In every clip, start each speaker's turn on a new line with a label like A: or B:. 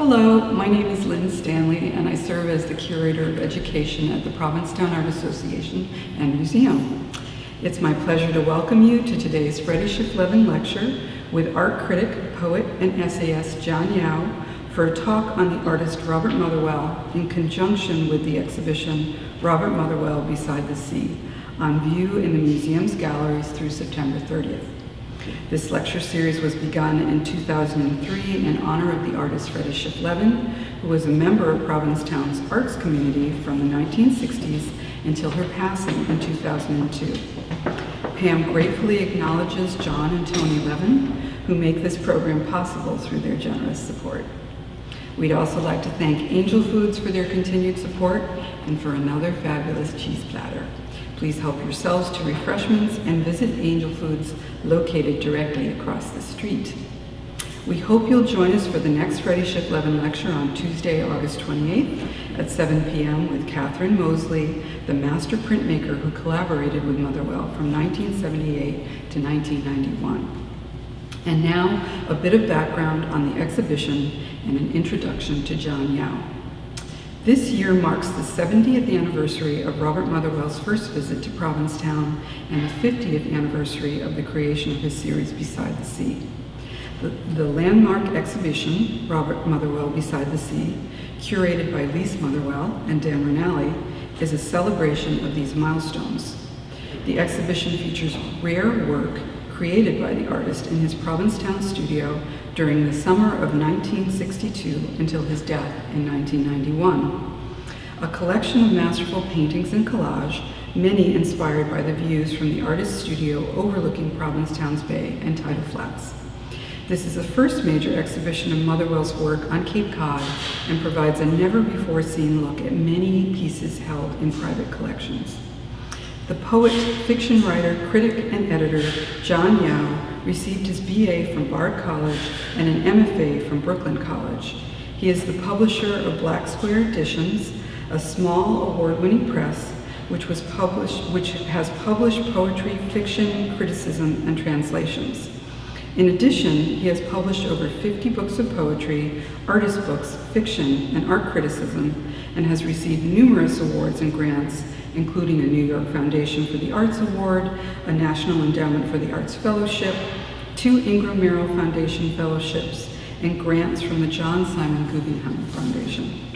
A: Hello, my name is Lynn Stanley, and I serve as the Curator of Education at the Provincetown Art Association and Museum. It's my pleasure to welcome you to today's Fredi Schiff-Levin Lecture with art critic, poet, and essayist John Yau for a talk on the artist Robert Motherwell in conjunction with the exhibition Robert Motherwell Beside the Sea, on view in the museum's galleries through September 30th. This lecture series was begun in 2003 in honor of the artist Fredi Schiff-Levin, who was a member of Provincetown's arts community from the 1960s until her passing in 2002. PAAM gratefully acknowledges John and Tony Levin, who make this program possible through their generous support. We'd also like to thank Angel Foods for their continued support and for another fabulous cheese platter. Please help yourselves to refreshments and visit Angel Foods located directly across the street. We hope you'll join us for the next Fredi Schiff-Levin lecture on Tuesday, August 28th at 7 p.m. with Catherine Mosley, the master printmaker who collaborated with Motherwell from 1978 to 1991. And now, a bit of background on the exhibition and an introduction to John Yau. This year marks the 70th anniversary of Robert Motherwell's first visit to Provincetown and the 50th anniversary of the creation of his series Beside the Sea. The, the landmark exhibition, Robert Motherwell Beside the Sea, curated by Lise Motherwell and Dan Ranalli, is a celebration of these milestones. The exhibition features rare work created by the artist in his Provincetown studio during the summer of 1962 until his death in 1991. A collection of masterful paintings and collage, many inspired by the views from the artist's studio overlooking Provincetown's Bay and tidal flats. This is the first major exhibition of Motherwell's work on Cape Cod and provides a never-before-seen look at many pieces held in private collections. The poet, fiction writer, critic, and editor John Yau received his BA from Bard College and an MFA from Brooklyn College. He is the publisher of Black Square Editions, a small award-winning press which was published which has published poetry, fiction, criticism, and translations. In addition, he has published over 50 books of poetry, artist books, fiction, and art criticism, and has received numerous awards and grants, including a New York Foundation for the Arts Award, a National Endowment for the Arts Fellowship, two Ingram Merrill Foundation Fellowships, and grants from the John Simon Guggenheim Foundation.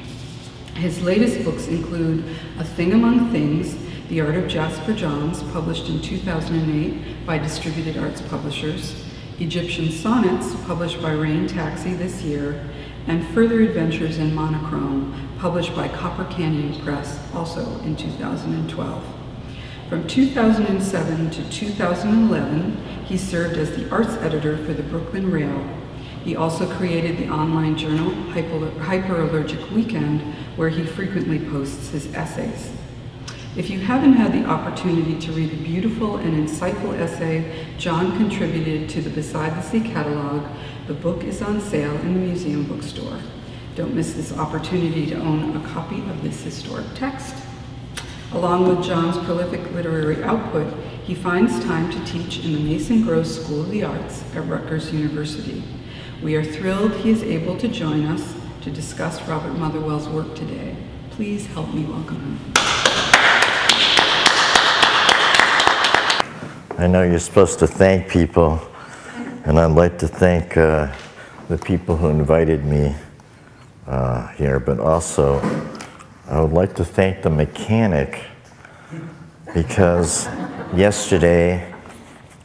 A: His latest books include A Thing Among Things, The Art of Jasper Johns, published in 2008 by Distributed Arts Publishers, Egyptian Sonnets, published by Rain Taxi this year, and Further Adventures in Monochrome, published by Copper Canyon Press, also in 2012. From 2007 to 2011, he served as the arts editor for the Brooklyn Rail. He also created the online journal Hyperallergic Weekend, where he frequently posts his essays. If you haven't had the opportunity to read the beautiful and insightful essay John contributed to the Beside the Sea catalog, the book is on sale in the museum bookstore. Don't miss this opportunity to own a copy of this historic text. Along with John's prolific literary output, he finds time to teach in the Mason Gross School of the Arts at Rutgers University. We are thrilled he is able to join us to discuss Robert Motherwell's work today. Please help me welcome him.
B: I know you're supposed to thank people, and I'd like to thank uh, the people who invited me uh, here, but also I would like to thank the mechanic because yesterday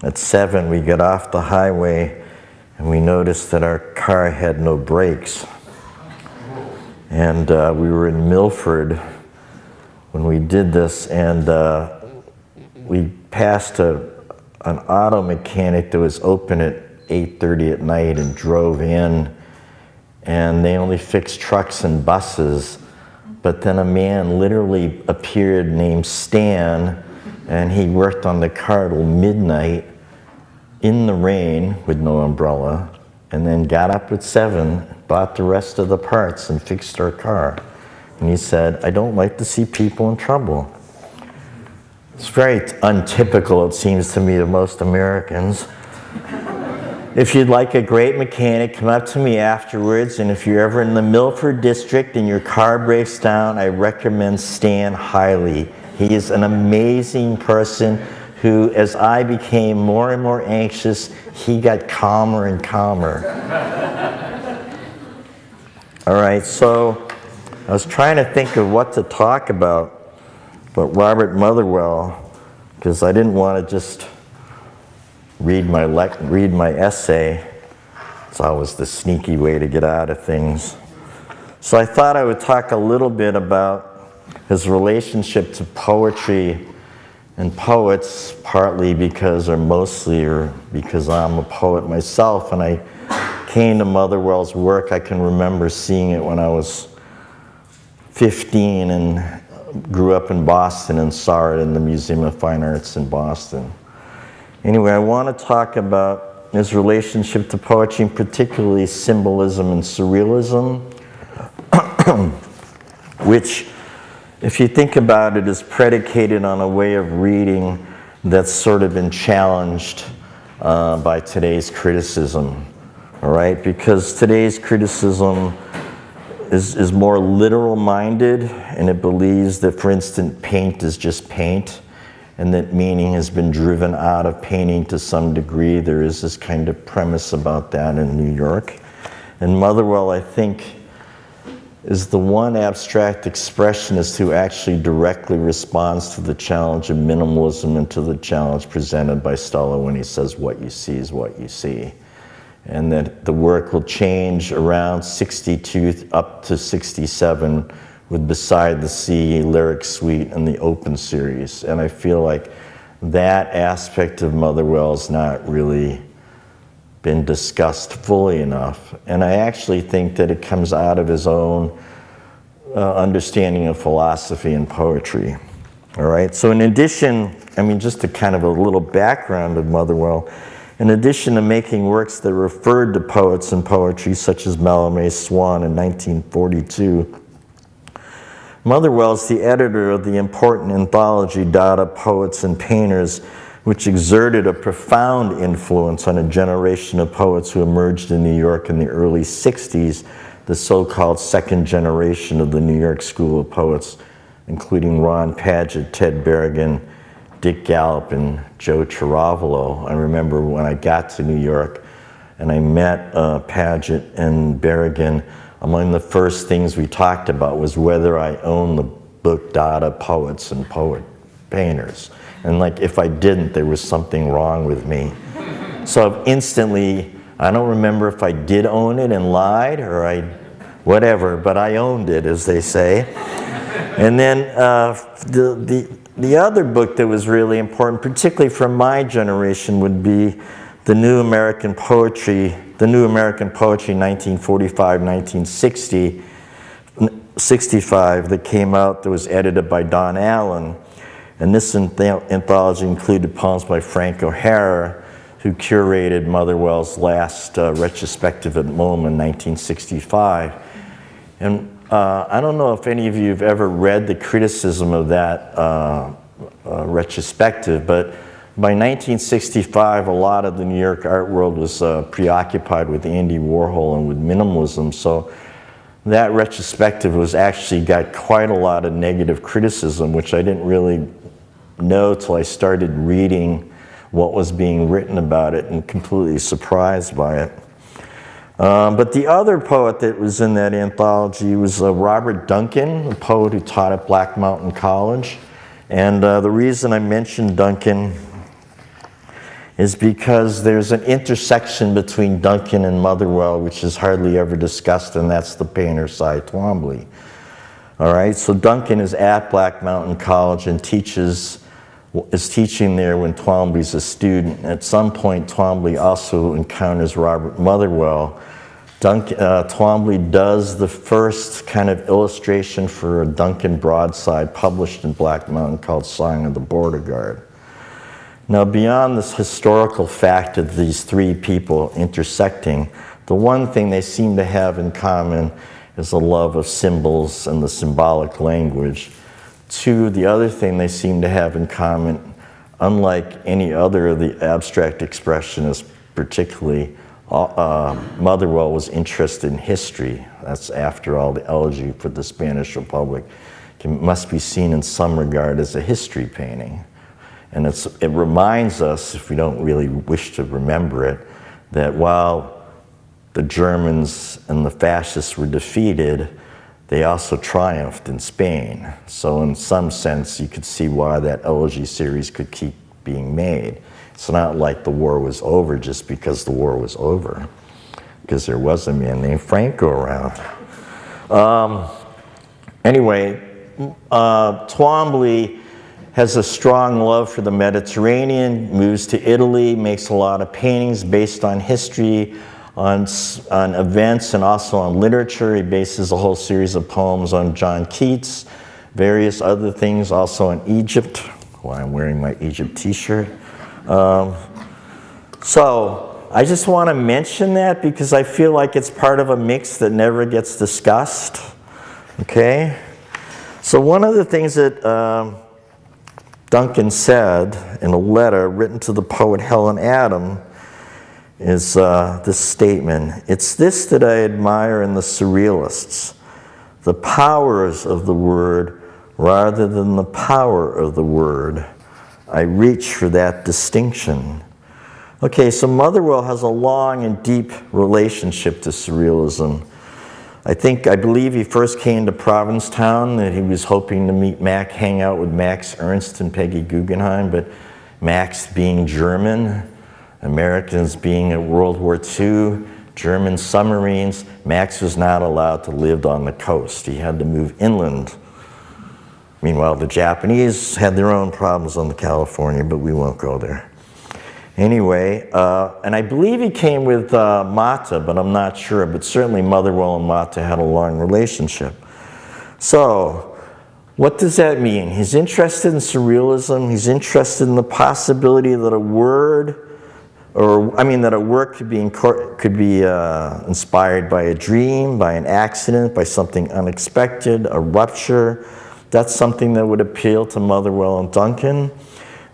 B: at 7 we got off the highway and we noticed that our car had no brakes. And uh, we were in Milford when we did this, and uh, we passed a an auto mechanic that was open at 8.30 at night and drove in and they only fixed trucks and buses. But then a man literally appeared named stan and he worked on the car till midnight in the rain with no umbrella and then got up at 7 bought the rest of the parts and fixed our car. And he said i don't like to see people in trouble. It's very untypical, it seems to me, of most Americans. If you'd like a great mechanic, come up to me afterwards. And if you're ever in the Milford district and your car breaks down, I recommend Stan highly. He is an amazing person who, as I became more and more anxious, he got calmer and calmer. All right, so I was trying to think of what to talk about, but Robert Motherwell, because I didn't want to just read my, read my essay. It's always the sneaky way to get out of things. So I thought I would talk a little bit about his relationship to poetry and poets, partly because, or mostly, or because I'm a poet myself, and I came to Motherwell's work. I can remember seeing it when I was 15 and grew up in Boston and saw it in the Museum of Fine Arts in Boston. Anyway, I want to talk about his relationship to poetry, and particularly symbolism and surrealism, which, if you think about it, is predicated on a way of reading that's sort of been challenged uh, by today's criticism. All right, because today's criticism is, is more literal minded and it believes that, for instance, paint is just paint and that meaning has been driven out of painting to some degree. There is this kind of premise about that in New York. And Motherwell, I think, is the one abstract expressionist who actually directly responds to the challenge of minimalism and to the challenge presented by Stella when he says, What you see is what you see. And that the work will change around 62 up to 67 with Beside the Sea, Lyric Suite, and the Open series. And I feel like that aspect of Motherwell's not really been discussed fully enough. And I actually think that it comes out of his own uh, understanding of philosophy and poetry. All right, so in addition, I mean, just a kind of a little background of Motherwell, in addition to making works that referred to poets and poetry, such as Mallarmé Swan in 1942, Motherwell is the editor of the important anthology Dada Poets and Painters, which exerted a profound influence on a generation of poets who emerged in New York in the early 60s, the so called second generation of the New York School of Poets, including Ron Padgett, Ted Berrigan, Dick Gallup, and Joe Ceravolo. I remember when I got to New York and I met uh, Padgett and Berrigan among the first things we talked about was whether I own the book Dada Poets and Poet Painters. And like if I didn't, there was something wrong with me. So instantly, I don't remember if I did own it and lied or I, whatever, but I owned it, as they say. and then uh, the, the, the other book that was really important, particularly for my generation, would be the New American Poetry the New American Poetry 1945 1960, 65 that came out that was edited by Don Allen. And this anthology included poems by Frank O'Hara, who curated Motherwell's last uh, retrospective at MoMA in 1965. And uh, I don't know if any of you have ever read the criticism of that uh, uh retrospective, but by 1965, a lot of the New York art world was uh, preoccupied with Andy Warhol and with minimalism. So that retrospective was actually got quite a lot of negative criticism, which I didn't really know till I started reading what was being written about it and completely surprised by it. Um, but the other poet that was in that anthology was uh, Robert Duncan, a poet who taught at Black Mountain College. And uh, the reason I mentioned Duncan is because there's an intersection between Duncan and Motherwell, which is hardly ever discussed, and that's the painter Cy Twombly. All right, so Duncan is at Black Mountain College and teaches, is teaching there when Twombly's a student. At some point, Twombly also encounters Robert Motherwell. Duncan, uh, Twombly does the first kind of illustration for a Duncan broadside published in Black Mountain called Song of the Border Guard. Now, beyond this historical fact of these three people intersecting, the one thing they seem to have in common is a love of symbols and the symbolic language. Two, the other thing they seem to have in common, unlike any other of the abstract expressionists, particularly, uh, uh, Motherwell was interested in history. That's after all the elegy for the Spanish Republic. It must be seen in some regard as a history painting. And it reminds us, if we don't really wish to remember it, that while the Germans and the fascists were defeated, they also triumphed in Spain. So in some sense, you could see why that elegy series could keep being made. It's not like the war was over just because the war was over, because there was a man named Franco around. Um, anyway, uh, Twombly has a strong love for the Mediterranean, moves to Italy, makes a lot of paintings based on history, on, on events, and also on literature. He bases a whole series of poems on John Keats, various other things, also on Egypt, why I'm wearing my Egypt t-shirt. Um, so I just want to mention that because I feel like it's part of a mix that never gets discussed. Okay? So one of the things that um, Duncan said in a letter written to the poet Helen Adam is uh, this statement It's this that I admire in the surrealists the powers of the word rather than the power of the word. I reach for that distinction. Okay, so Motherwell has a long and deep relationship to surrealism. I think, I believe he first came to Provincetown that he was hoping to meet Mac, hang out with Max Ernst and Peggy Guggenheim, but Max being German, Americans being at World War II, German submarines, Max was not allowed to live on the coast. He had to move inland. Meanwhile, the Japanese had their own problems on the California, but we won't go there. Anyway, uh, and I believe he came with uh, Matta, but I'm not sure. But certainly Motherwell and Matta had a long relationship. So, what does that mean? He's interested in surrealism. He's interested in the possibility that a word, or I mean, that a work could be could be uh, inspired by a dream, by an accident, by something unexpected, a rupture. That's something that would appeal to Motherwell and Duncan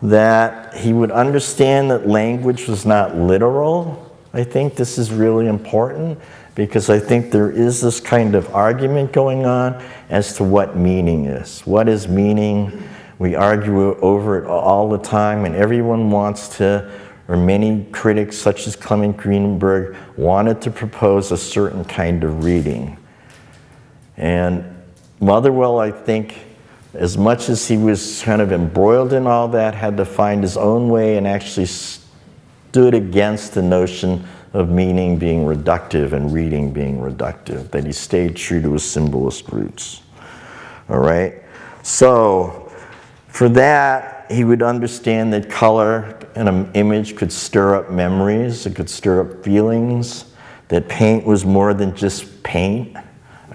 B: that he would understand that language was not literal. I think this is really important because I think there is this kind of argument going on as to what meaning is. What is meaning? We argue over it all the time, and everyone wants to, or many critics, such as Clement Greenberg, wanted to propose a certain kind of reading. And Motherwell, I think, as much as he was kind of embroiled in all that, had to find his own way and actually stood against the notion of meaning being reductive and reading being reductive, that he stayed true to his symbolist roots. All right? So, for that, he would understand that color and an image could stir up memories, it could stir up feelings, that paint was more than just paint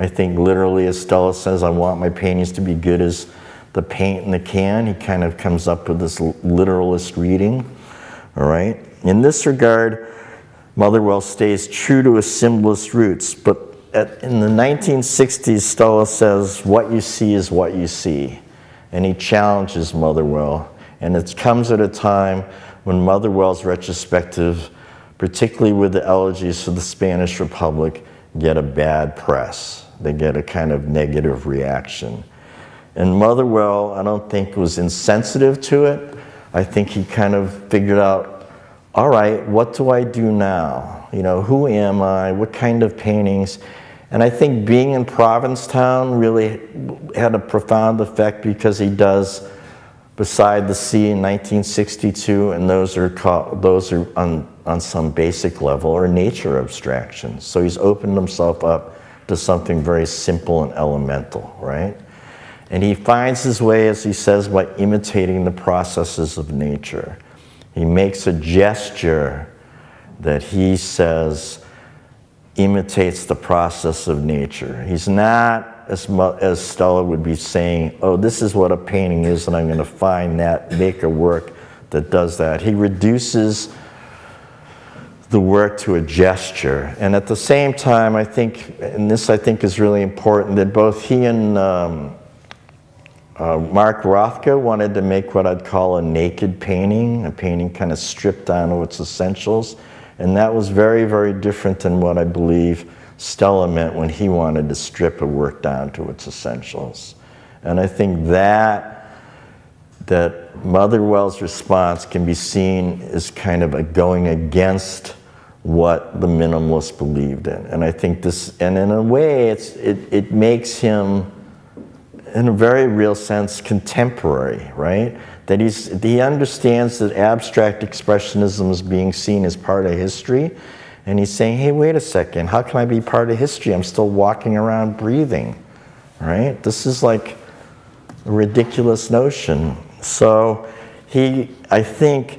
B: I think literally, as Stella says, I want my paintings to be good as the paint in the can. He kind of comes up with this literalist reading. All right. In this regard, Motherwell stays true to his symbolist roots, but at, in the 1960s, Stella says, What you see is what you see. And he challenges Motherwell. And it comes at a time when Motherwell's retrospective, particularly with the elegies for the Spanish Republic, get a bad press they get a kind of negative reaction. And Motherwell, I don't think was insensitive to it. I think he kind of figured out, all right, what do I do now? You know, who am I? What kind of paintings? And I think being in Provincetown really had a profound effect because he does Beside the Sea in 1962, and those are, called, those are on, on some basic level are nature abstractions. So he's opened himself up to something very simple and elemental, right? And he finds his way, as he says, by imitating the processes of nature. He makes a gesture that he says imitates the process of nature. He's not, as, as Stella would be saying, oh, this is what a painting is, and I'm going to find that, make a work that does that. He reduces the work to a gesture. And at the same time, I think, and this I think is really important, that both he and um, uh, Mark Rothko wanted to make what I'd call a naked painting, a painting kind of stripped down to its essentials. And that was very, very different than what I believe Stella meant when he wanted to strip a work down to its essentials. And I think that that Motherwell's response can be seen as kind of a going against what the minimalist believed in. And I think this, and in a way, it's, it, it makes him, in a very real sense, contemporary, right? That he's, he understands that abstract expressionism is being seen as part of history. And he's saying, hey, wait a second, how can I be part of history? I'm still walking around breathing, right? This is like a ridiculous notion. So he, I think,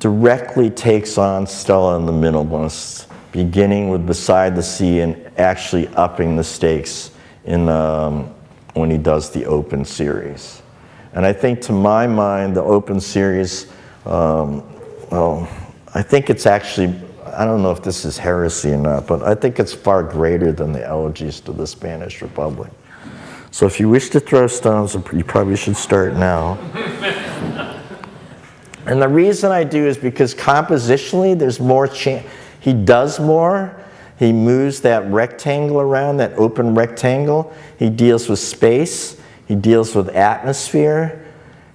B: directly takes on Stella and the Minimalists, beginning with Beside the Sea and actually upping the stakes in um, when he does the Open series. And I think, to my mind, the Open series, um, well, I think it's actually, I don't know if this is heresy or not, but I think it's far greater than the elegies to the Spanish Republic. So if you wish to throw stones, you probably should start now. And the reason I do is because compositionally, there's more chance. He does more. He moves that rectangle around, that open rectangle. He deals with space. He deals with atmosphere.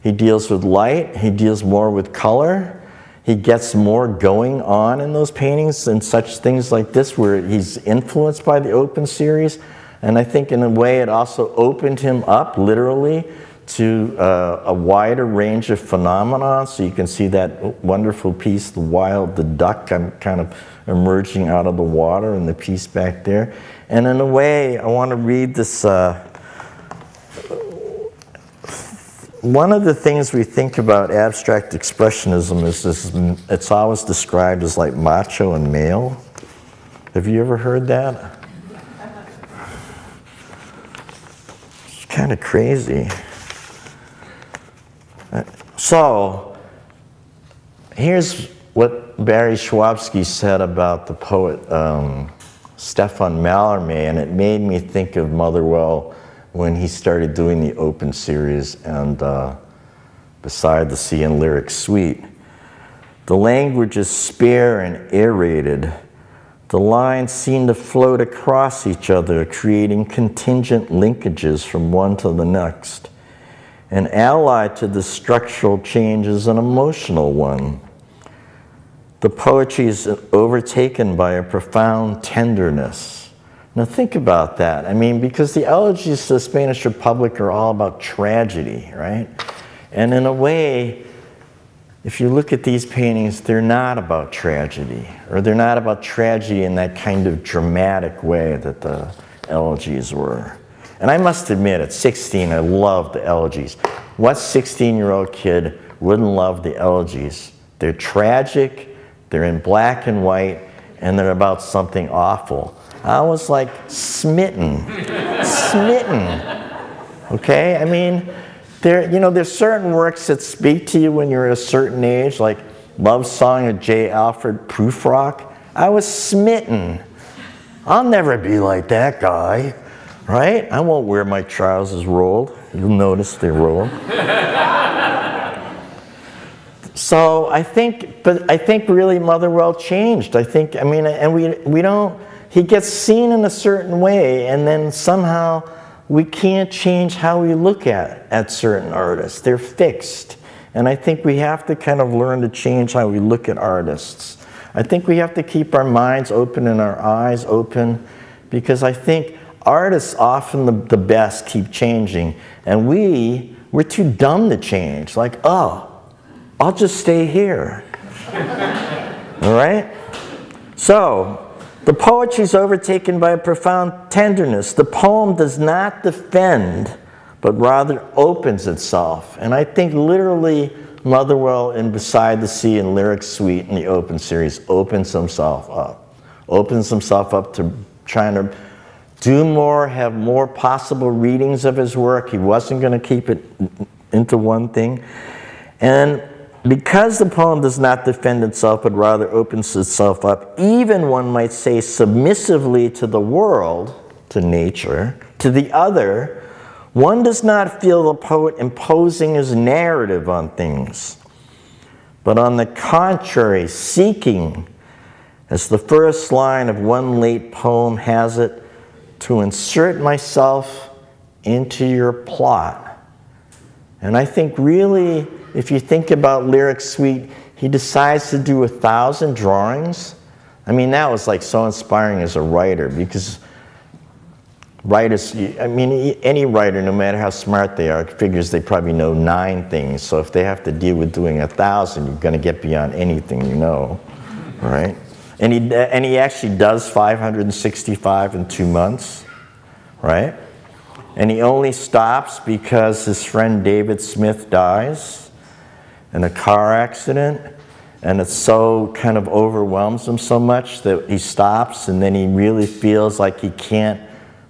B: He deals with light. He deals more with color. He gets more going on in those paintings and such things like this, where he's influenced by the open series. And I think, in a way, it also opened him up, literally, to uh, a wider range of phenomena. So you can see that wonderful piece, the wild, the duck kind of emerging out of the water and the piece back there. And in a way, I want to read this. Uh, one of the things we think about abstract expressionism is this, it's always described as like macho and male. Have you ever heard that? It's kind of crazy. So, here's what Barry Schwabsky said about the poet um, Stéphane Mallarmé, and it made me think of Motherwell when he started doing the Open series and uh, Beside the Sea and Lyric Suite. The language is spare and aerated. The lines seem to float across each other, creating contingent linkages from one to the next. An ally to the structural change is an emotional one. The poetry is overtaken by a profound tenderness. Now think about that. I mean, because the elegies to the Spanish Republic are all about tragedy, right? And in a way, if you look at these paintings, they're not about tragedy, or they're not about tragedy in that kind of dramatic way that the elegies were. And I must admit, at 16, I loved the elegies. What 16 year old kid wouldn't love the elegies? They're tragic, they're in black and white, and they're about something awful. I was like smitten, smitten. Okay? I mean, there, you know, there's certain works that speak to you when you're a certain age, like Love Song of J. Alfred Prufrock. I was smitten. I'll never be like that guy right? I won't wear my trousers rolled. You'll notice they're rolled. so I think, but I think really Motherwell changed. I think, I mean, and we, we don't, he gets seen in a certain way, and then somehow we can't change how we look at, at certain artists. They're fixed. And I think we have to kind of learn to change how we look at artists. I think we have to keep our minds open and our eyes open because I think artists often the, the best keep changing and we we're too dumb to change. Like oh i'll just stay here. All right? So the poetry is overtaken by a profound tenderness. The poem does not defend but rather opens itself. And i think literally motherwell in beside the sea and lyric suite in the open series opens himself up. Opens himself up to trying to do more, have more possible readings of his work. He wasn't going to keep it into one thing. And because the poem does not defend itself, but rather opens itself up, even one might say submissively to the world, to nature, to the other, one does not feel the poet imposing his narrative on things, but on the contrary, seeking As the first line of one late poem has it, to insert myself into your plot. And I think really, if you think about Lyric Suite, he decides to do a thousand drawings. I mean, that was like so inspiring as a writer because writers, I mean, any writer, no matter how smart they are, figures they probably know nine things. So if they have to deal with doing a thousand, you're going to get beyond anything you know, right? And he, and he actually does 565 in two months, right? And he only stops because his friend David Smith dies in a car accident. And it so kind of overwhelms him so much that he stops and then he really feels like he can't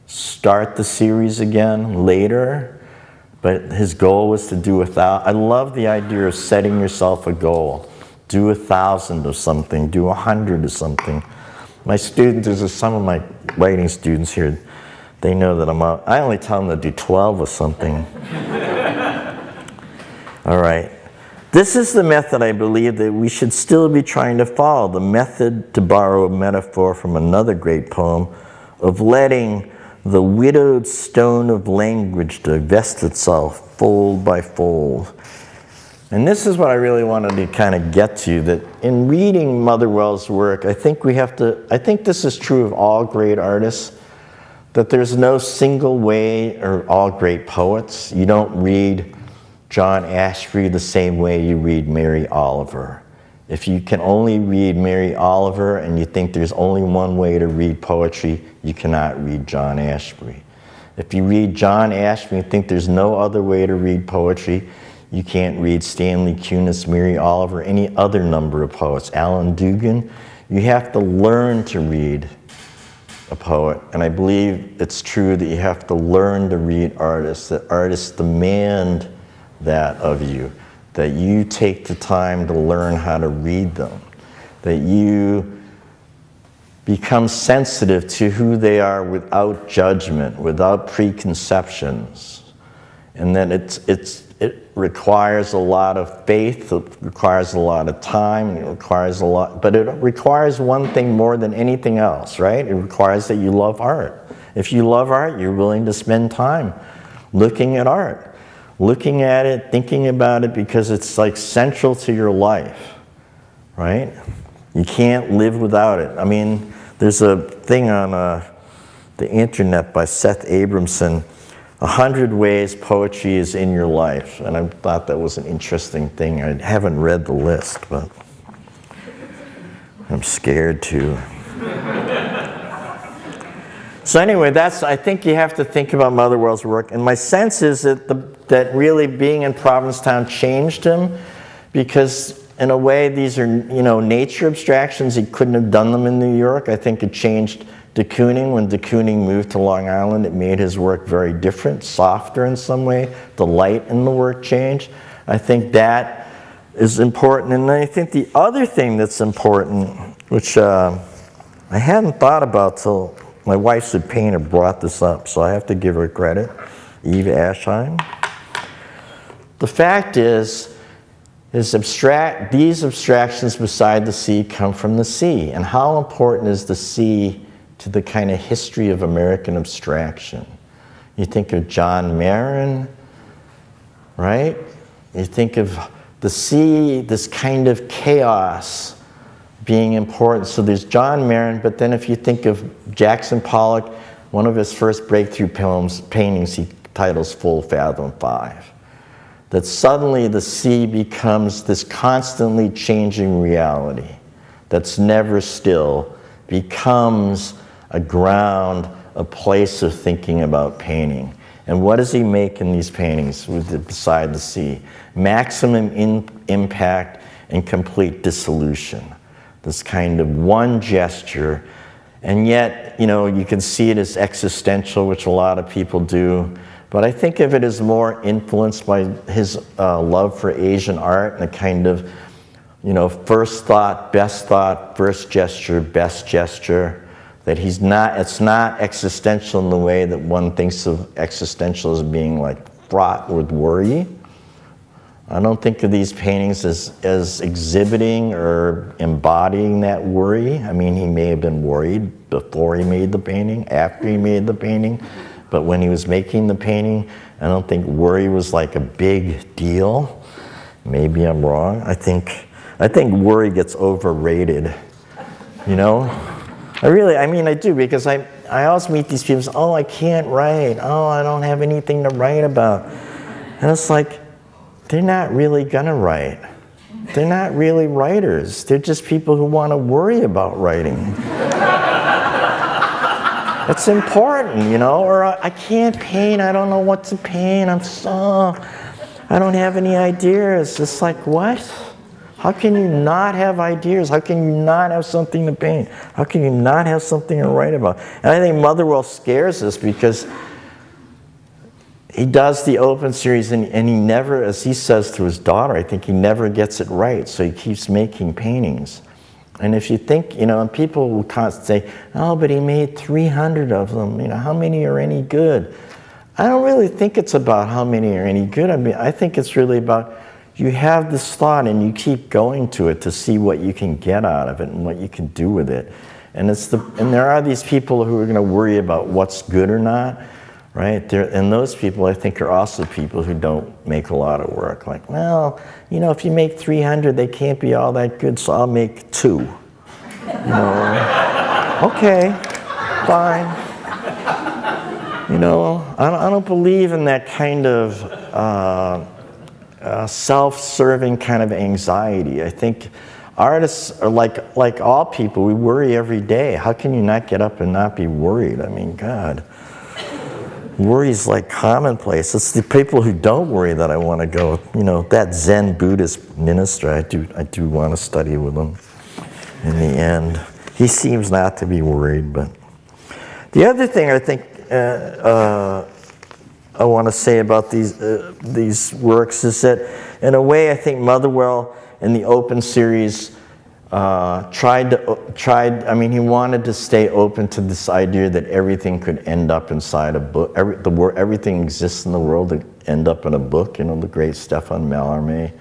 B: start the series again later. But his goal was to do without. I love the idea of setting yourself a goal. Do a thousand of something, do a hundred of something. My students, there's some of my writing students here, they know that I'm up. I only tell them to do 12 or something. All right. This is the method I believe that we should still be trying to follow. The method, to borrow a metaphor from another great poem, of letting the widowed stone of language divest itself fold by fold. And this is what I really wanted to kind of get to that in reading Motherwell's work, I think we have to, I think this is true of all great artists, that there's no single way, or all great poets. You don't read John Ashbery the same way you read Mary Oliver. If you can only read Mary Oliver and you think there's only one way to read poetry, you cannot read John Ashbery. If you read John Ashbery and think there's no other way to read poetry, you can't read Stanley Kunitz, Mary Oliver, any other number of poets, Alan Dugan. You have to learn to read a poet. And I believe it's true that you have to learn to read artists, that artists demand that of you that you take the time to learn how to read them, that you become sensitive to who they are without judgment, without preconceptions. And then it's, it's, it requires a lot of faith, it requires a lot of time, it requires a lot, but it requires one thing more than anything else, right? It requires that you love art. If you love art, you're willing to spend time looking at art looking at it, thinking about it, because it's like central to your life, right? You can't live without it. I mean, there's a thing on uh, the internet by Seth Abramson, A Hundred Ways Poetry is in Your Life. And I thought that was an interesting thing. I haven't read the list, but I'm scared to. So anyway, that's I think you have to think about Motherwell's work, and my sense is that the, that really being in Provincetown changed him, because in a way these are you know nature abstractions. He couldn't have done them in New York. I think it changed de Kooning when de Kooning moved to Long Island. It made his work very different, softer in some way. The light in the work changed. I think that is important, and I think the other thing that's important, which uh, I hadn't thought about till my wife's a painter brought this up, so I have to give her credit, Eve Aschheim. The fact is, is abstract, these abstractions beside the sea come from the sea. And how important is the sea to the kind of history of American abstraction? You think of John Marin, right? You think of the sea, this kind of chaos being important. So there's John Marin, but then if you think of Jackson Pollock, one of his first breakthrough poems, paintings he titles Full Fathom Five. That suddenly the sea becomes this constantly changing reality that's never still, becomes a ground, a place of thinking about painting. And what does he make in these paintings with the, beside the sea? Maximum in, impact and complete dissolution this kind of one gesture. And yet, you know, you can see it as existential, which a lot of people do. But I think of it as more influenced by his uh, love for Asian art and a kind of, you know, first thought, best thought, first gesture, best gesture. That he's not, it's not existential in the way that one thinks of existential as being like fraught with worry. I don't think of these paintings as, as exhibiting or embodying that worry. I mean, he may have been worried before he made the painting, after he made the painting, but when he was making the painting, I don't think worry was like a big deal. Maybe I'm wrong. I think, I think worry gets overrated. You know? I really, I mean, I do because I, I always meet these people. Oh, I can't write. Oh, I don't have anything to write about. And it's like, they're not really gonna write. They're not really writers. They're just people who want to worry about writing. it's important, you know. Or I can't paint. I don't know what to paint. I'm so. I don't have any ideas. It's like what? How can you not have ideas? How can you not have something to paint? How can you not have something to write about? And I think Motherwell scares us because he does the open series and, and he never, as he says to his daughter, I think he never gets it right. So he keeps making paintings. And if you think, you know, and people will constantly say, oh, but he made 300 of them. You know, how many are any good? I don't really think it's about how many are any good. I mean, I think it's really about you have this thought and you keep going to it to see what you can get out of it and what you can do with it. And it's the and there are these people who are going to worry about what's good or not right? There, and those people, I think, are also people who don't make a lot of work. Like, well, you know, if you make 300, they can't be all that good, so I'll make two. You know, okay, fine. You know, I don't, I don't believe in that kind of uh, uh, self-serving kind of anxiety. I think artists are like like all people. We worry every day. How can you not get up and not be worried? I mean, God worry's like commonplace. It's the people who don't worry that I want to go. You know, that Zen Buddhist minister, I do, I do want to study with him in the end. He seems not to be worried, but the other thing I think uh, uh, I want to say about these, uh, these works is that, in a way, I think Motherwell in the Open series uh, tried to, tried, I mean, he wanted to stay open to this idea that everything could end up inside a book. Every, the wor- everything exists in the world to end up in a book, you know, the great Stéphane Mallarmé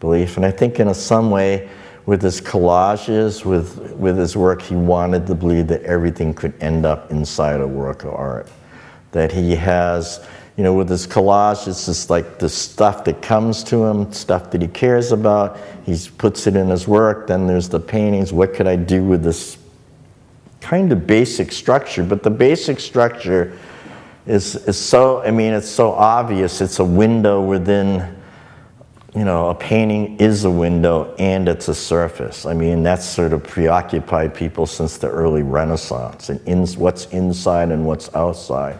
B: belief. And I think in a, some way, with his collages, with, with his work, he wanted to believe that everything could end up inside a work of art. That he has, you know, with his collage, it's just like the stuff that comes to him, stuff that he cares about. He puts it in his work. Then there's the paintings. What could I do with this kind of basic structure? But the basic structure is, is so, I mean, it's so obvious. It's a window within, you know, a painting is a window and it's a surface. I mean, that's sort of preoccupied people since the early Renaissance and in, what's inside and what's outside.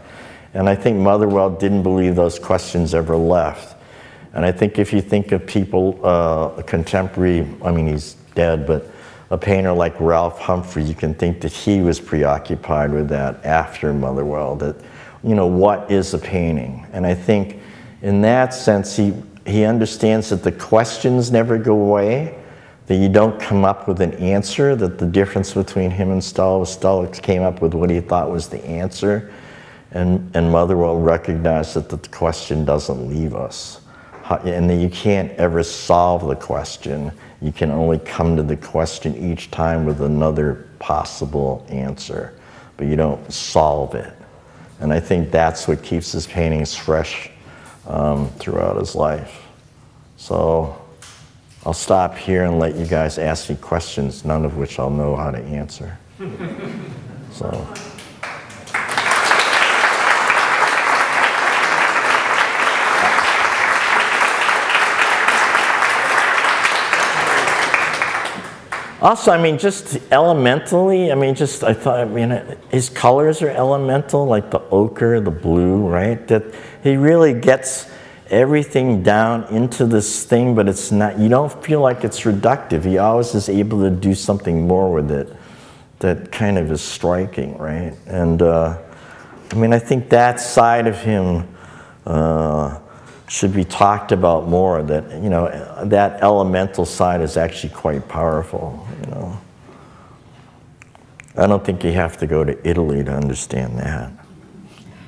B: And I think Motherwell didn't believe those questions ever left. And I think if you think of people, uh, a contemporary, I mean, he's dead, but a painter like Ralph Humphrey, you can think that he was preoccupied with that after Motherwell, that, you know, what is a painting? And I think in that sense, he, he understands that the questions never go away, that you don't come up with an answer, that the difference between him and Stella Stella came up with what he thought was the answer and, and Motherwell recognized that the question doesn't leave us. And that you can't ever solve the question. You can only come to the question each time with another possible answer, but you don't solve it. And I think that's what keeps his paintings fresh um, throughout his life. So I'll stop here and let you guys ask me questions, none of which I'll know how to answer. so. Also, I mean, just elementally, I mean, just I thought, I mean, his colors are elemental, like the ochre, the blue, right? That he really gets everything down into this thing, but it's not, you don't feel like it's reductive. He always is able to do something more with it that kind of is striking, right? And uh, I mean, I think that side of him. Uh, should be talked about more that you know that elemental side is actually quite powerful you know i don't think you have to go to italy to understand that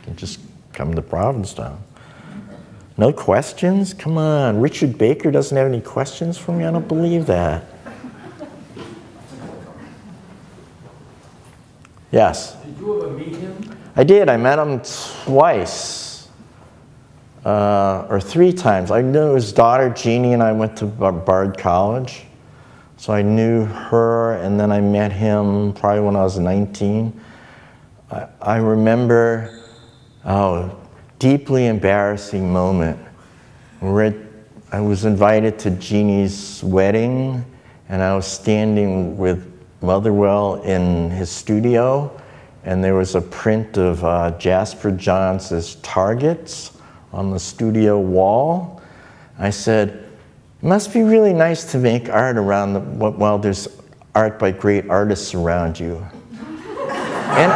B: you just come to provincetown No questions? Come on. Richard Baker doesn't have any questions for me? I don't believe that. Yes.
C: Did you ever meet him?
B: I did. I met him twice uh, or three times. I knew his daughter, Jeannie, and I went to Bard College. So I knew her, and then I met him probably when I was 19. I, I remember, oh, deeply embarrassing moment. At, I was invited to Jeannie's wedding, and I was standing with Motherwell in his studio, and there was a print of uh, Jasper Johns' targets on the studio wall. I said, it must be really nice to make art around the, while there's art by great artists around you. and,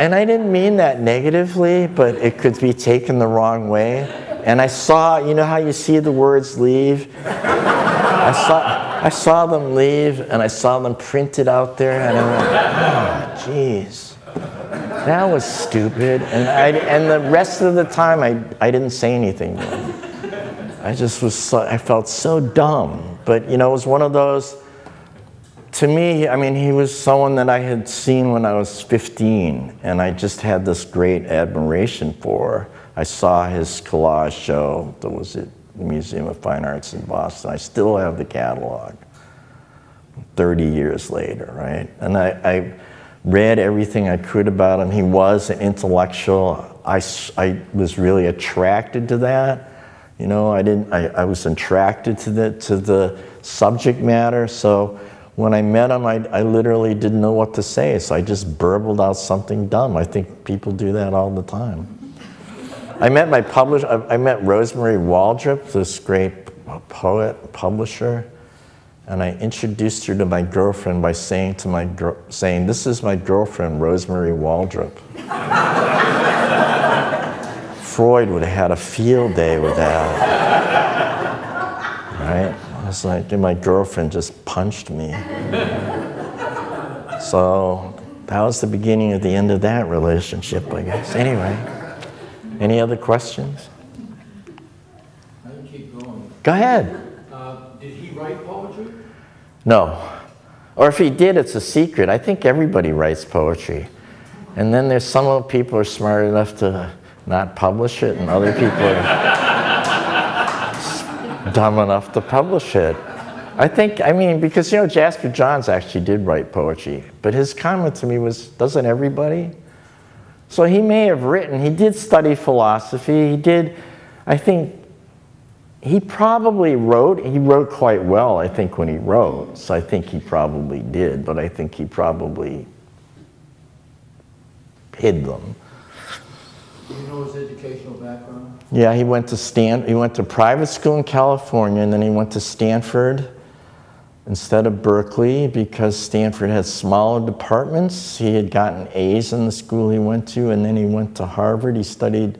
B: and I didn't mean that negatively, but it could be taken the wrong way. And I saw, you know how you see the words leave? I saw, I saw them leave and I saw them printed out there and I went, oh, jeez. That was stupid. And, I, and the rest of the time, I, I didn't say anything I just was, so, I felt so dumb. But, you know, it was one of those, to me, I mean, he was someone that I had seen when I was 15, and I just had this great admiration for. I saw his collage show that was at the Museum of Fine Arts in Boston. I still have the catalog 30 years later, right? And I, I read everything I could about him. He was an intellectual. I, I was really attracted to that. You know, I didn't. I, I was attracted to the to the subject matter. So when I met him, I, I literally didn't know what to say. So I just burbled out something dumb. I think people do that all the time. I met my publisher, I met Rosemary Waldrop, this great poet, publisher, and I introduced her to my girlfriend by saying to my girl, saying, "This is my girlfriend, Rosemary Waldrop." Freud would have had a field day with that, right? I was like, and my girlfriend just punched me. So that was the beginning of the end of that relationship, I guess. Anyway. Any other questions?
C: I can keep going.
B: Go ahead.
C: Uh, did he write poetry?
B: No. Or if he did, it's a secret. I think everybody writes poetry. And then there's some people are smart enough to not publish it, and other people are dumb enough to publish it. I think, I mean, because, you know, Jasper Johns actually did write poetry, but his comment to me was, doesn't everybody? So he may have written, he did study philosophy, he did, I think, he probably wrote, he wrote quite well, I think, when he wrote. So I think he probably did, but I think he probably hid them.
C: Do you know his educational background?
B: Yeah, he went to Stan, he went to private school in California, and then he went to Stanford instead of Berkeley because Stanford had smaller departments. He had gotten A's in the school he went to, and then he went to Harvard. He studied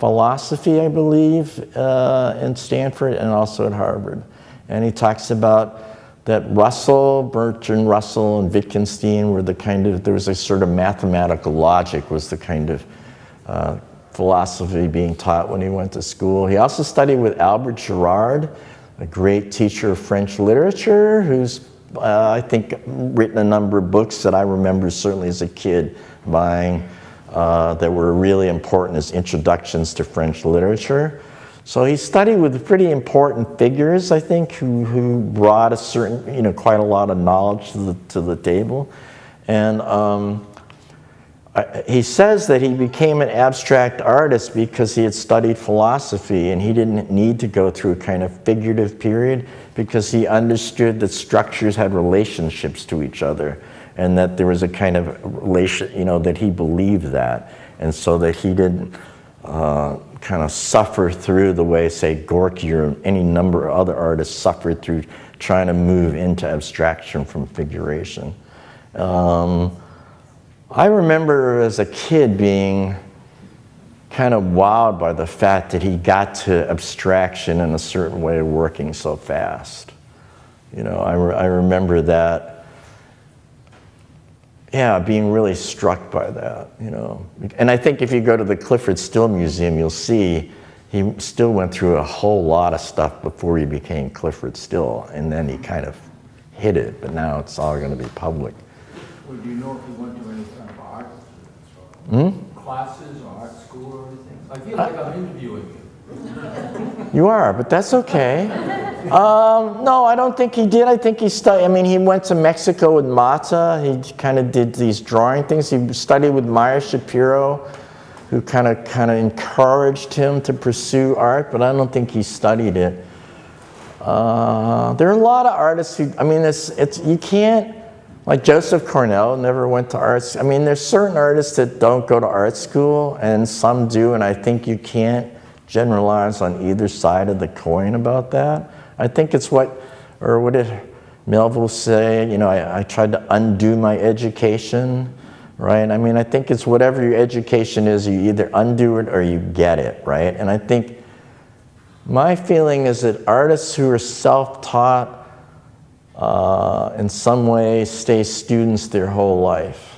B: philosophy, I believe, uh, in Stanford and also at Harvard. And he talks about that Russell, Bertrand Russell, and Wittgenstein were the kind of, there was a sort of mathematical logic was the kind of uh, philosophy being taught when he went to school. He also studied with Albert Guérard, a great teacher of French literature who's, uh, I think, written a number of books that I remember certainly as a kid buying uh, that were really important as introductions to French literature. So he studied with pretty important figures, I think, who, who brought a certain, you know, quite a lot of knowledge to the, to the table. And um, he says that he became an abstract artist because he had studied philosophy and he didn't need to go through a kind of figurative period because he understood that structures had relationships to each other and that there was a kind of relation, you know, that he believed that. And so that he didn't uh, kind of suffer through the way, say, Gorky or any number of other artists suffered through trying to move into abstraction from figuration. Um, I remember as a kid being kind of wowed by the fact that he got to abstraction in a certain way working so fast. You know, I, re I remember that yeah, being really struck by that, you know. And I think if you go to the Clyfford Still Museum, you'll see he still went through a whole lot of stuff before he became Clyfford Still, and then he kind of hid it, but now it's all going to be public.
C: Well, do you know if he went to any kind of art
B: Hmm?
C: classes or art school or anything? I feel like I'm interviewing you.
B: Are, but that's okay. Um, no, I don't think he did. I think he studied. I mean, he went to Mexico with Matta. He kind of did these drawing things. He studied with Meyer Schapiro, who kind of kind of encouraged him to pursue art. But I don't think he studied it. Uh, there are a lot of artists who. I mean, it's it's you can't. Like Joseph Cornell never went to arts. I mean, there's certain artists that don't go to art school, and some do, and I think you can't generalize on either side of the coin about that. I think it's what, or what did Melville say? You know, I, I tried to undo my education, right? I mean, I think it's whatever your education is, you either undo it or you get it, right? And I think my feeling is that artists who are self taught uh, in some way stay students their whole life.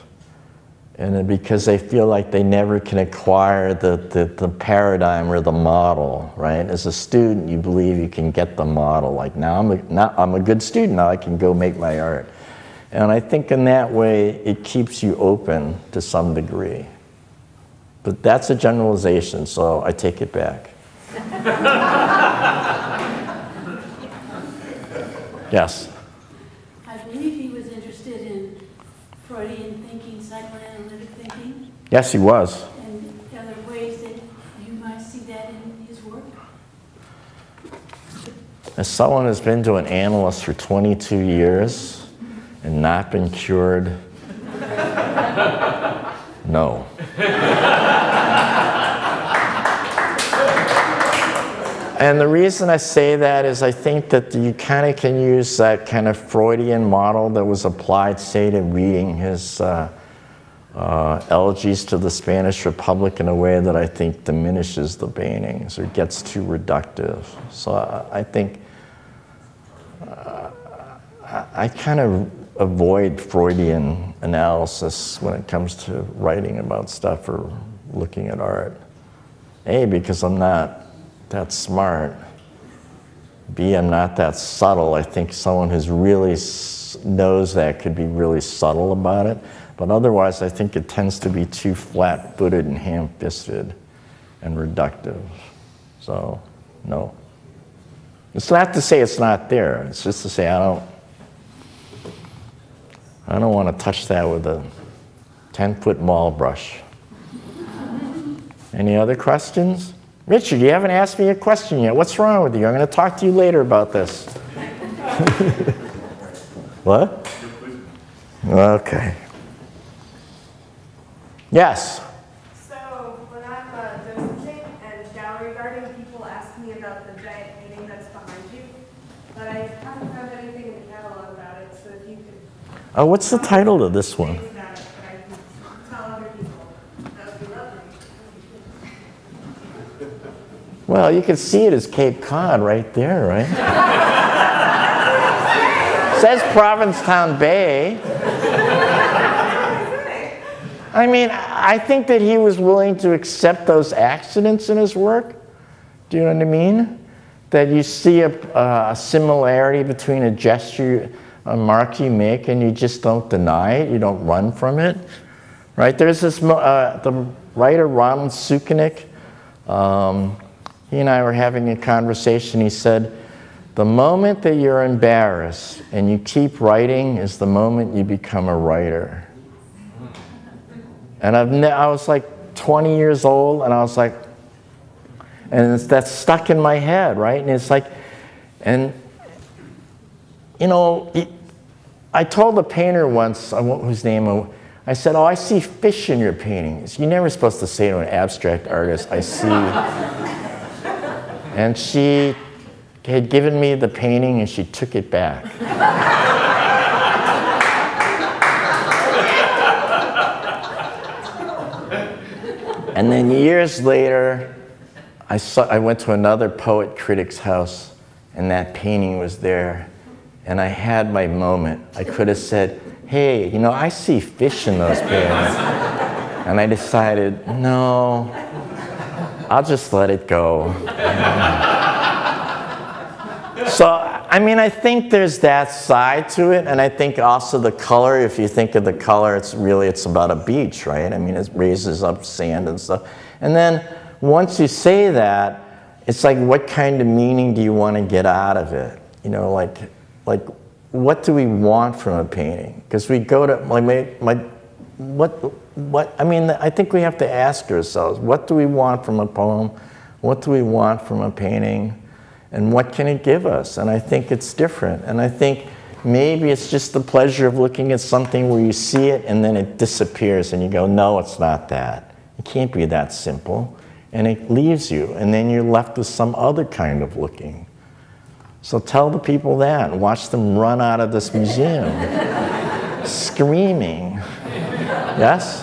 B: And because they feel like they never can acquire the, the, the, paradigm or the model, right? As a student, you believe you can get the model. Like now I'm a, now I'm a good student, now I can go make my art. And I think in that way, it keeps you open to some degree. But that's a generalization, so I take it back. yes?
D: I believe he was interested in Freudian thinking, psychoanalytic thinking,
B: Yes, he was.
D: and other ways that you might see that in his work.
B: As someone who's been to an analyst for 22 years and not been cured, no. And the reason I say that is I think that you kind of can use that kind of Freudian model that was applied, say, to reading his uh, uh, elegies to the Spanish Republic in a way that I think diminishes the paintings or gets too reductive. So I, I think uh, I, I kind of avoid Freudian analysis when it comes to writing about stuff or looking at art. A, because I'm not that smart. B, I'm not that subtle. I think someone who's really knows that could be really subtle about it. But otherwise, I think it tends to be too flat footed and ham fisted and reductive. So, no. It's not to say it's not there, it's just to say I don't. I don't want to touch that with a 10 foot maul brush. Any other questions? Richard, you haven't asked me a question yet. What's wrong with you? I'm going to talk to you later about this. what? Okay. Yes.
E: So when I'm uh, and gallery guarding, people ask me about the giant painting that's behind you, but I haven't found anything in the catalog about it. So if you could
B: Oh, what's the title of this one?
E: say about it, that I can tell other people, that would be lovely.
B: Well, you can see it as Cape Cod right there, right? Says Provincetown Bay. I mean, I think that he was willing to accept those accidents in his work. Do you know what I mean? That you see a, a similarity between a gesture, a mark you make, and you just don't deny it, you don't run from it. Right? There's this, uh, the writer Ronald Sukenick, um, he and I were having a conversation. He said, The moment that you're embarrassed and you keep writing is the moment you become a writer. And I've ne- I was like 20 years old, and I was like, and that's stuck in my head, right? And it's like, and you know, he- I told a painter once, I won't whose name, I said, "Oh, I see fish in your paintings." You're never supposed to say to an abstract artist, "I see." and she had given me the painting, and she took it back. And then years later, I, saw, I went to another poet critic's house, and that painting was there. And I had my moment. I could have said, hey, you know, I see fish in those paintings. and I decided, no, I'll just let it go. so, I mean, I think there's that side to it, and I think also the color, if you think of the color, it's really, it's about a beach, right? I mean, it raises up sand and stuff. And then once you say that, it's like, what kind of meaning do you want to get out of it? You know, like, like, what do we want from a painting? Because we go to, like, my, my, what, what, I mean, I think we have to ask ourselves, what do we want from a poem? What do we want from a painting? And what can it give us? And I think it's different. And I think maybe it's just the pleasure of looking at something where you see it and then it disappears and you go, no, it's not that. It can't be that simple. And it leaves you. And then you're left with some other kind of looking. So tell the people that watch them run out of this museum screaming. Yes?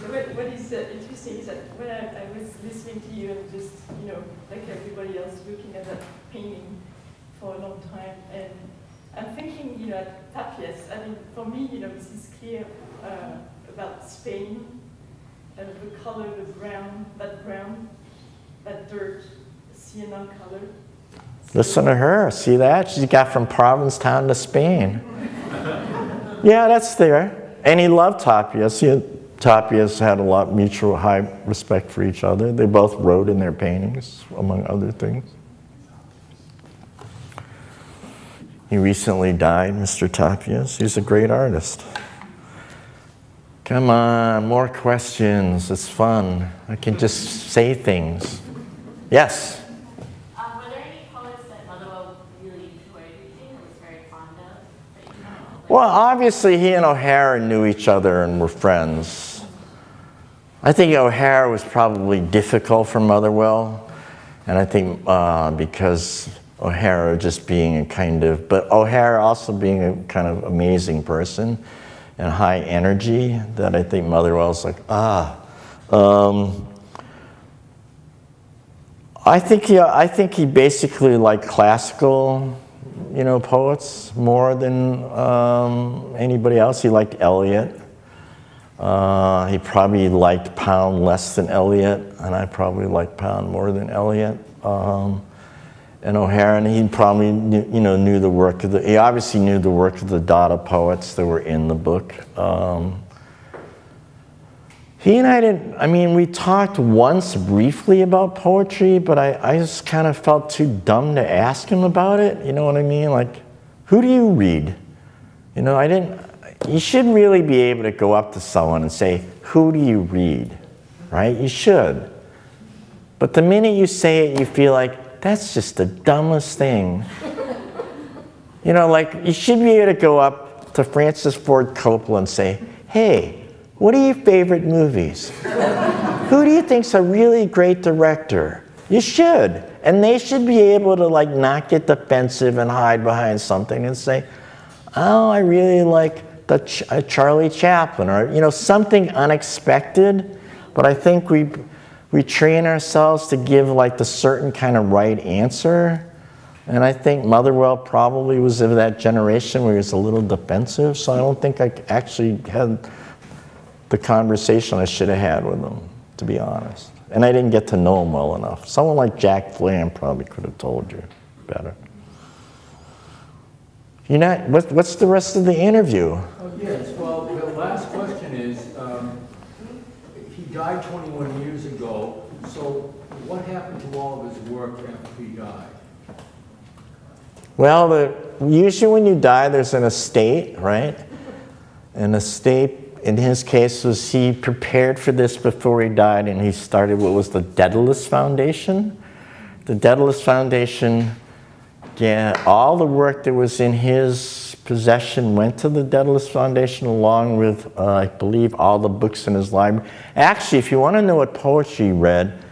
F: So what, what is uh, interesting is that when I, I was listening to you and just, you know, like everybody else, looking at that painting for a long time, and I'm thinking, you know, at Tàpies, I mean, for me, you know, this is clear uh, about Spain, and the color, the brown, that brown, that dirt, sienna color.
B: Listen to her. See that? She got from Provincetown to Spain. yeah, that's there. And he loved Tàpies. He Tàpies had a lot mutual high respect for each other. They both wrote in their paintings, among other things. He recently died, Mr. Tàpies. He's a great artist. Come on, more questions. It's fun. I can just say things. Yes?
G: Um, were there any poets that Motherwell really enjoyed reading or was very fond of? You know, like,
B: Well, obviously, he and O'Hara knew each other and were friends. I think O'Hara was probably difficult for Motherwell, and I think uh, because O'Hara just being a kind of, but O'Hara also being a kind of amazing person and high energy, that I think Motherwell's like, ah. Um, I think he, I think he basically liked classical, you know, poets more than um, anybody else. He liked Eliot. Uh, he probably liked Pound less than Eliot, and I probably liked Pound more than Eliot. Um, and O'Hara, and he probably knew, you know knew the work of the. He obviously knew the work of the Dada poets that were in the book. Um, he and I didn't, I mean, we talked once briefly about poetry, but I, I just kind of felt too dumb to ask him about it. You know what I mean? Like, who do you read? You know, I didn't, you should really be able to go up to someone and say, who do you read? Right? You should. But the minute you say it, you feel like, that's just the dumbest thing. you know, like, you should be able to go up to Francis Ford Coppola and say, hey, what are your favorite movies? Who do you think's a really great director? You should. And they should be able to like not get defensive and hide behind something and say, "Oh, I really like the Ch- uh, Charlie Chaplin," or you know something unexpected. But I think we we train ourselves to give like the certain kind of right answer. And I think Motherwell probably was of that generation where he was a little defensive. So I don't think I actually had the conversation I should have had with him, to be honest. And I didn't get to know him well enough. Someone like Jack Flam probably could have told you better. You're not, what, what's the rest of the interview?
C: Oh, yes, well, the last question died 21 years ago, so what happened to all of his work after he died?
B: Well, the, usually when you die, there's an estate, right? An estate, in his case, was he prepared for this before he died, and he started what was the Dedalus Foundation. The Dedalus Foundation, yeah, all the work that was in his possession went to the Dedalus Foundation, along with, uh, I believe, all the books in his library. Actually, if you want to know what poetry he read,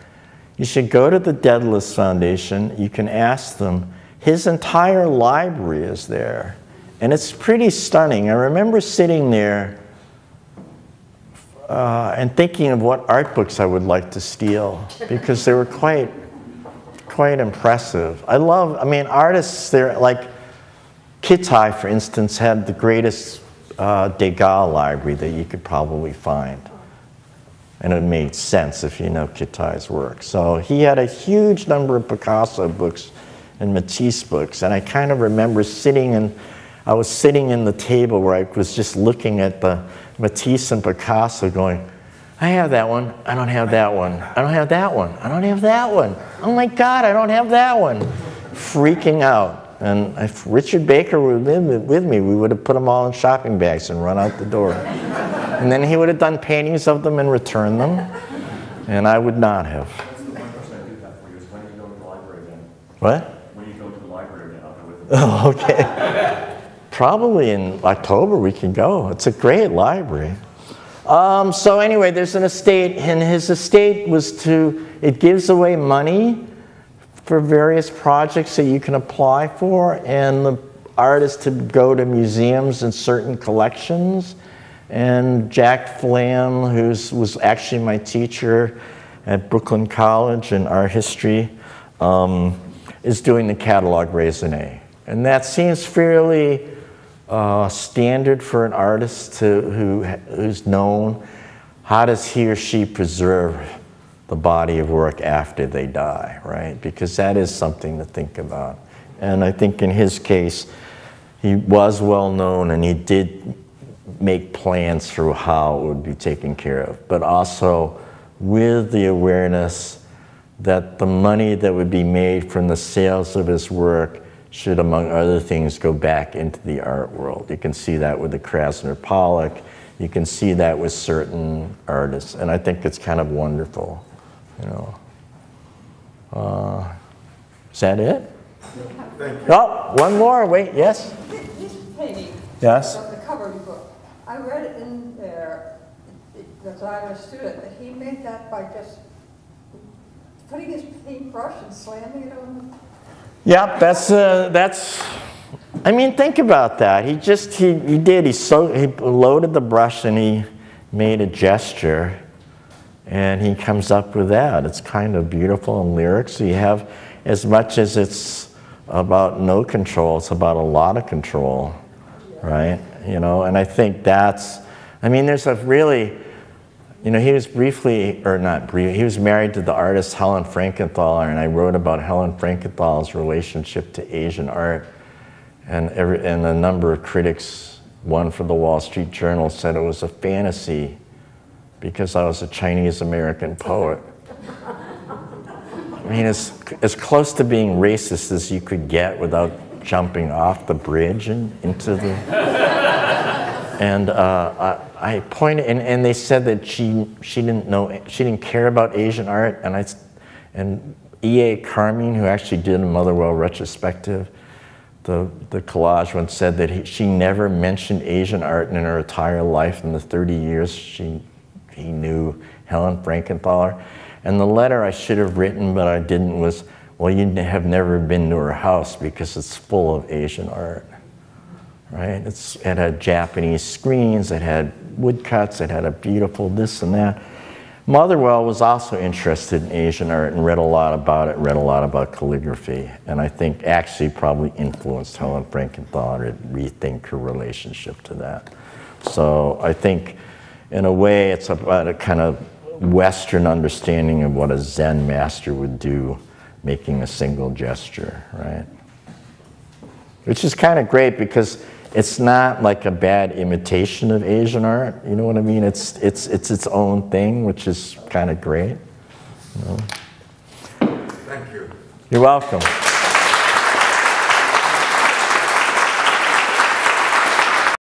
B: you should go to the Dedalus Foundation. You can ask them. His entire library is there, and it's pretty stunning. I remember sitting there uh, and thinking of what art books I would like to steal because they were quite, quite impressive. I love, I mean, artists, they're like Kitaj, for instance, had the greatest uh, Degas library that you could probably find. And it made sense if you know Kitaj's work. So he had a huge number of Picasso books and Matisse books. And I kind of remember sitting in, I was sitting in the table where I was just looking at the Matisse and Picasso going, I have that one. I don't have that one. I don't have that one. I don't have that one. Oh my God, I don't have that one. Freaking out. And if Richard Baker were with me, with me, we would have put them all in shopping bags and run out the door. and then he would have done paintings of them and returned them. And I would not have.
H: One person I do have for you is when you go to the library again.
B: What?
H: When you go to the library again, I'll go with you.
B: Oh, okay. Probably in October we can go. It's a great library. Um, so anyway, there's an estate, and his estate was to, it gives away money for various projects that you can apply for, and the art is to go to museums and certain collections. And Jack Flam, who was actually my teacher at Brooklyn College in art history, um, is doing the catalog raisonné. And that seems fairly uh, standard for an artist to, who, who's known. How does he or she preserve the body of work after they die, right? Because that is something to think about. And I think in his case, he was well known and he did make plans for how it would be taken care of, but also with the awareness that the money that would be made from the sales of his work should, among other things, go back into the art world. You can see that with the Krasner Pollock. You can see that with certain artists, and I think it's kind of wonderful. You know. Uh, is that it?
I: Thank you.
B: Oh, one more. Wait. Yes.
J: This painting
B: Yes.
J: of the coloring book, I read it in there, because I understood it, that he made that by just putting his paintbrush and slamming it on The
B: Yep, that's uh, that's. I mean, think about that. He just he, he did. He so he loaded the brush and he made a gesture, and he comes up with that. It's kind of beautiful in lyrics. You have as much as it's about no control. It's about a lot of control, right? You know, and I think that's. I mean, there's a really. You know, he was briefly, or not briefly, he was married to the artist Helen Frankenthaler, and I wrote about Helen Frankenthaler's relationship to Asian art. And, every, and a number of critics, one for the Wall Street Journal, said it was a fantasy because I was a Chinese American poet. I mean, it's as close to being racist as you could get without jumping off the bridge and into the. and uh, I, I pointed, and, and they said that she she didn't know she didn't care about Asian art, and I and E.A. Carmean, who actually did a Motherwell retrospective, the the collage one said that he, she never mentioned Asian art in her entire life in the 30 years she he knew Helen Frankenthaler. And the letter I should have written, but I didn't, was, well, you have never been to her house because it's full of Asian art, right? It's, it had Japanese screens, it had woodcuts, it had a beautiful this and that. Motherwell was also interested in Asian art and read a lot about it, read a lot about calligraphy, and I think actually probably influenced Helen Frankenthaler to rethink her relationship to that. So I think in a way it's about a kind of Western understanding of what a Zen master would do, making a single gesture, right? Which is kind of great because it's not like a bad imitation of Asian art. You know what I mean? It's it's it's its own thing, which is kind of great. you know?
I: Thank you.
B: You're welcome.